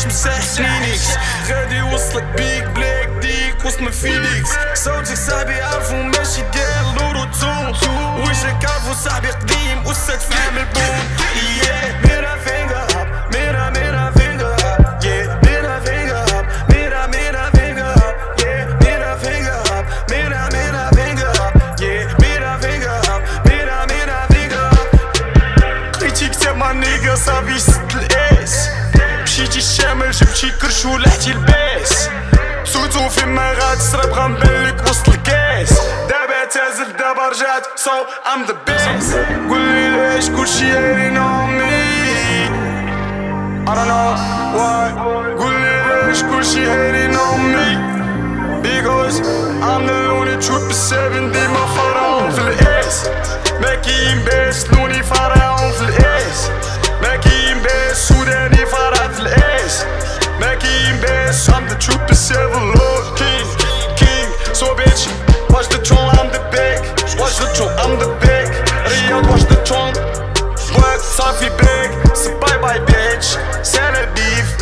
مش مساحنينك غادي وصلك بيك بلاك ديك وسط ما صوتك صاحبي عارفو ماشي ديال لور وتوم وجهك عارفو صاحبي قديم وسط فاهم البوم yeah. ميرا جبتي الشمال جبتي كرش ولحتي الباس سوتو فيما غاتسرب غنبان وسط الكاس دابا تازل دابا رجعت صو ام ذا بيس قولي ليش كل كلشي هاني نومي I don't know why. قولي ليش كلشي هاني نومي Because I'm the only truth بالسبن ديما فرعون في الاس ما كينباش لوني yes, I'm the trooper, the silver lord King, king, so bitch Watch the tone, I'm the big Watch the tone, I'm the big Riyadh, watch the tone Work, Safi big Say bye bye bitch, sell a beef.